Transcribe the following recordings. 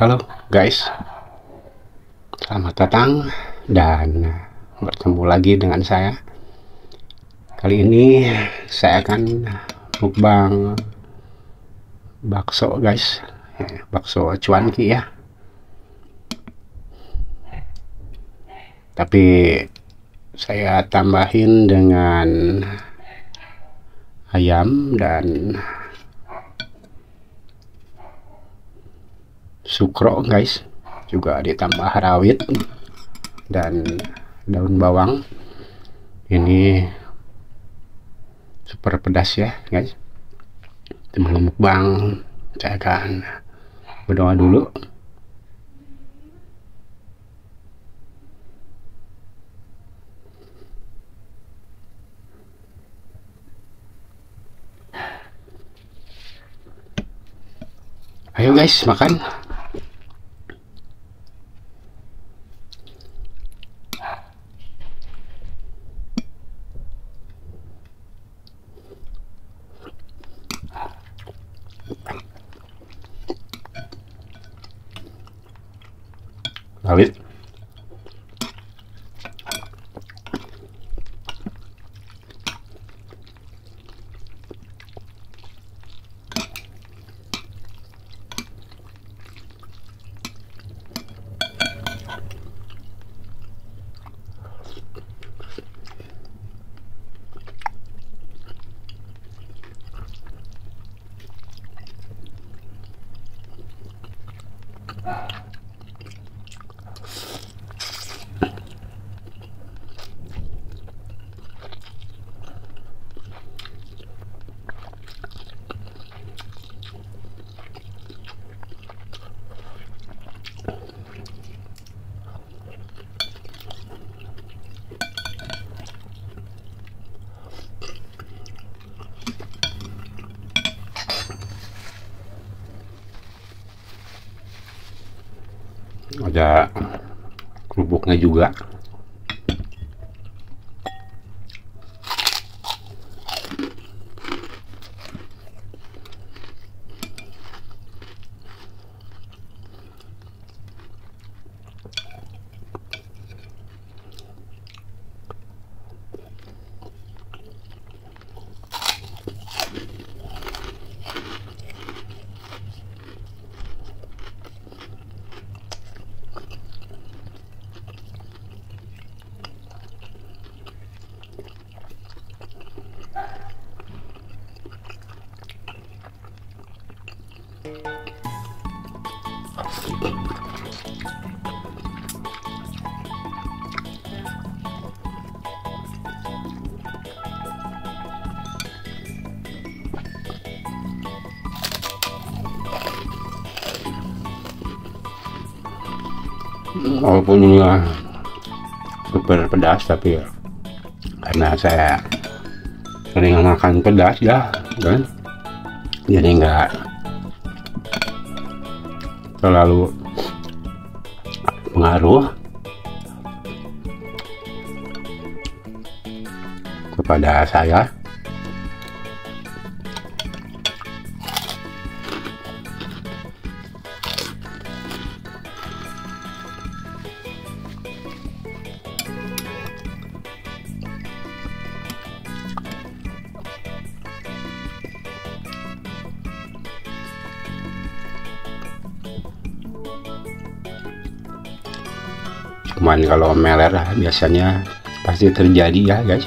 Halo guys, selamat datang dan bertemu lagi dengan saya. Kali ini saya akan mukbang bakso guys, bakso cuanki ya. Tapi saya tambahin dengan ayam dan sukro guys. Juga ditambah rawit dan daun bawang. Ini super pedas ya guys. Sebelum mukbang saya akan berdoa dulu. Ayo guys makan rawit ada kerupuknya juga walaupun ini super pedas tapi karena saya sering makan pedas ya kan? Jadi enggak terlalu pengaruh kepada saya cuman kalau meler biasanya pasti terjadi ya guys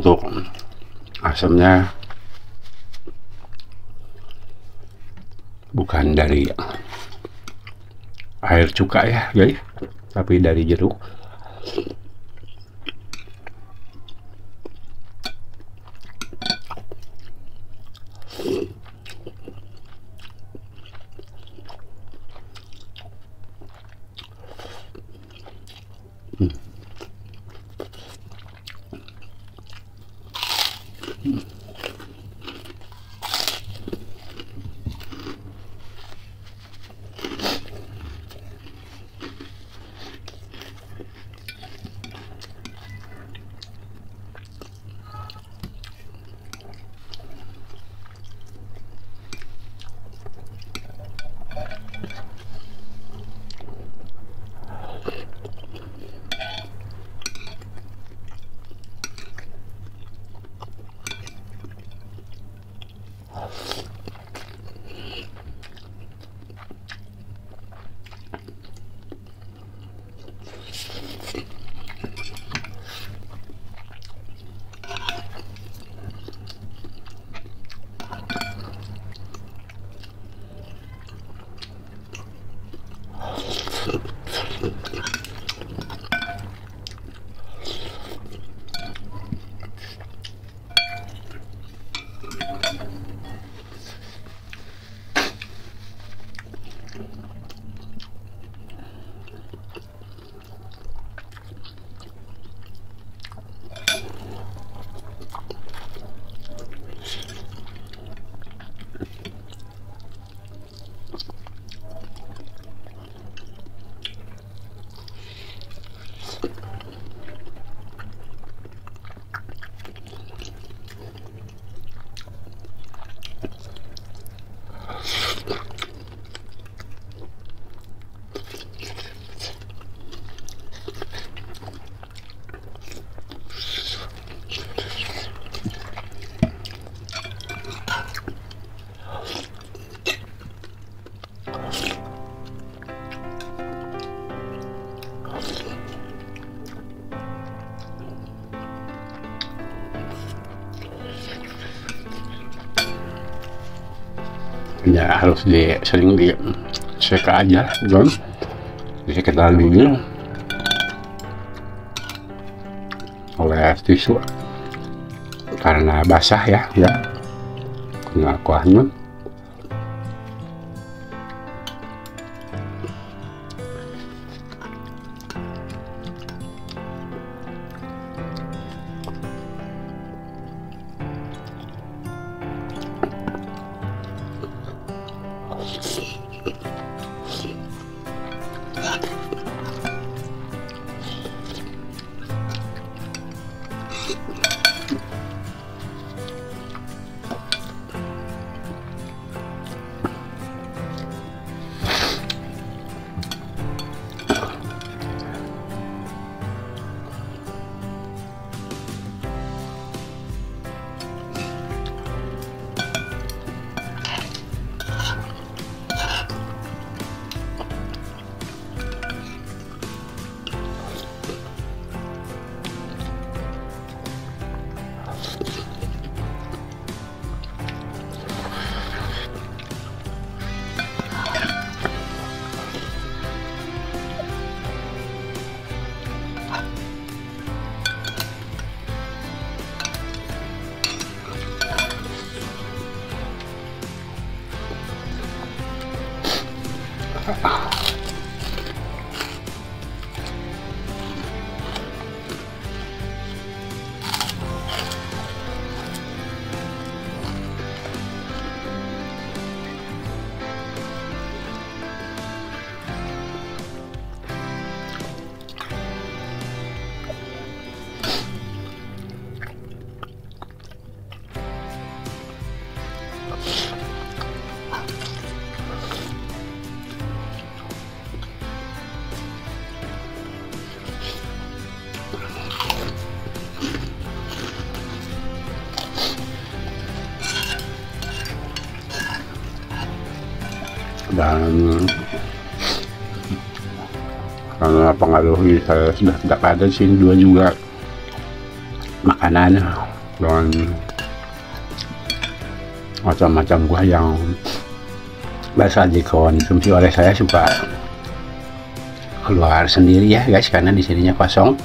untuk asamnya bukan dari air cuka ya guys tapi dari jeruk ya harus di sering di seka aja don sekitar dulu oleh tisu. Karena basah ya ya. Kena kuahnya dan karena pengaruh saya sudah tidak ada sini dua juga. Makanan dan macam-macam buah yang biasa dikonsumsi oleh saya suka keluar sendiri ya guys karena di sininya kosong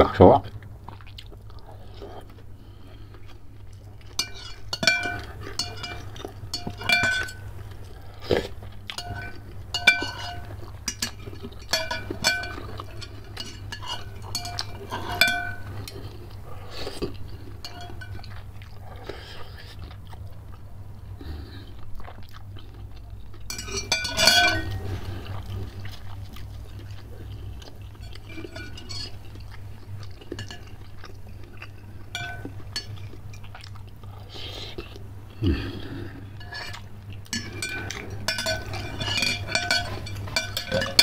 bakso Yeah.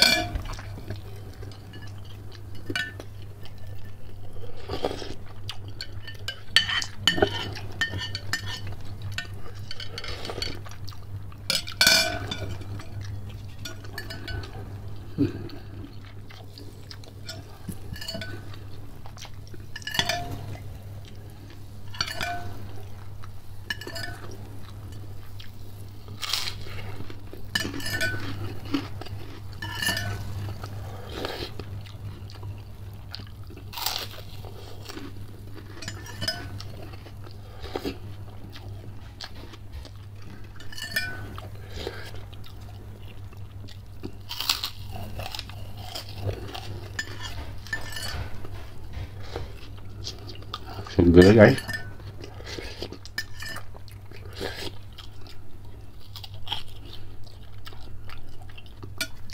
Sendiri guys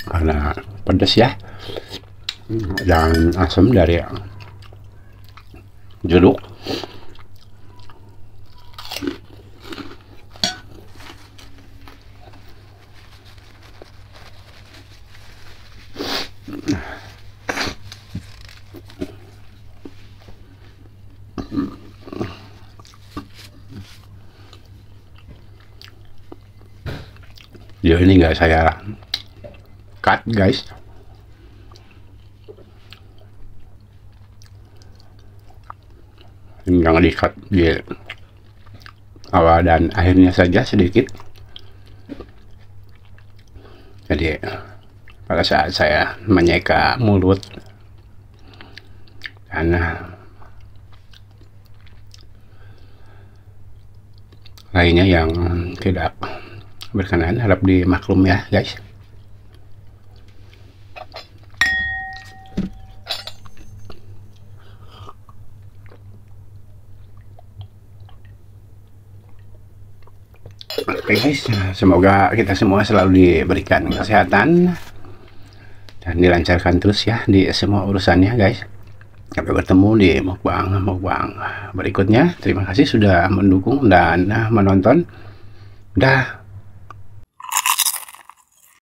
karena pedas ya. Dan asam dari jeruk nggak saya cut guys. Jangan di cut di awal dan akhirnya saja sedikit. Jadi pada saat saya menyeka mulut karena lainnya yang tidak berkenan harap dimaklum ya guys Oke guys, semoga kita semua selalu diberikan kesehatan dan dilancarkan terus ya di semua urusannya guys. Sampai bertemu di mukbang mukbang berikutnya. Terima kasih sudah mendukung dan menonton. Dah.